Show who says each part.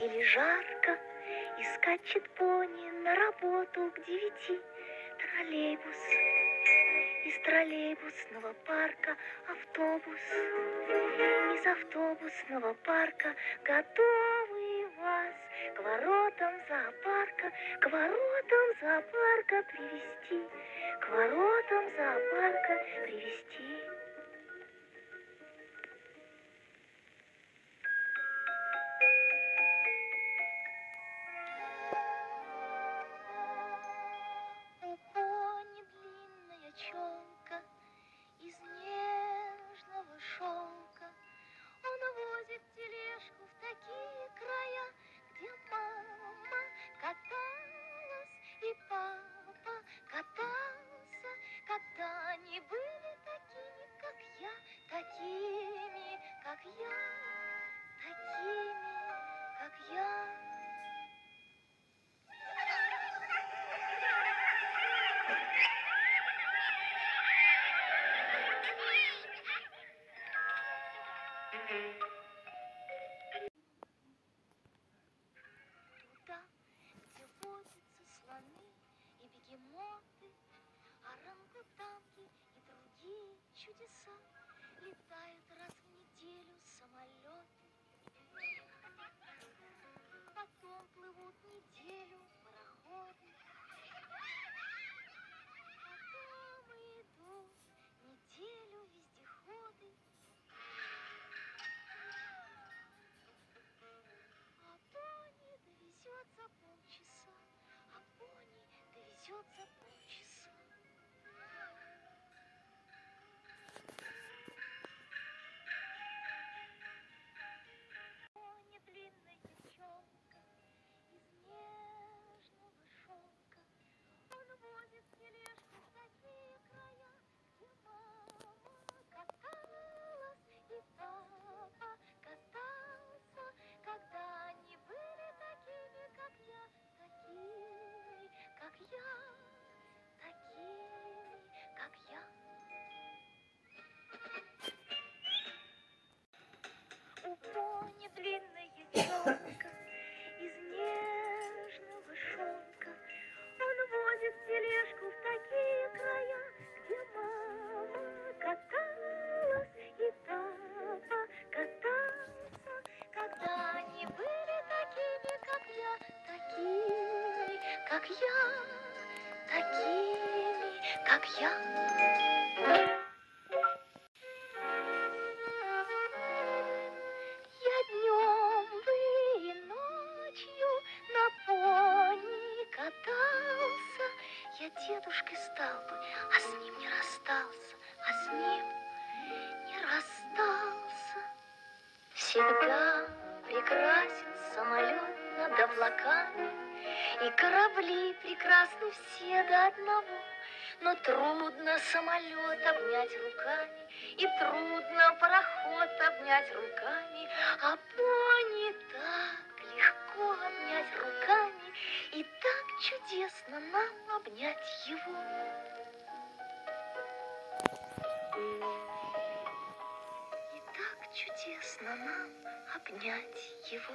Speaker 1: или жарко, И скачет пони на работу к девяти. Троллейбус из троллейбусного парка автобус, из автобусного парка готовы вас к воротам зоопарка, к воротам зоопарка привести, к воротам зоопарка привести. Туда, где водятся слоны и бегемоты, орангутанги и другие чудеса, She wants something. She's пони длинная челка из нежного шелка. Он возит тележку в такие края, где мама каталась и папа катался, когда они были такими, как я, такими, как я, такими, как. Я Я дедушкой стал бы, а с ним не расстался, а с ним не расстался. Всегда прекрасен самолет над облаками, И корабли прекрасны все до одного. Но трудно самолет обнять руками, И трудно пароход обнять руками, А пони так легко обнять руками, И так чудесно нам обнять его. И так чудесно нам обнять его.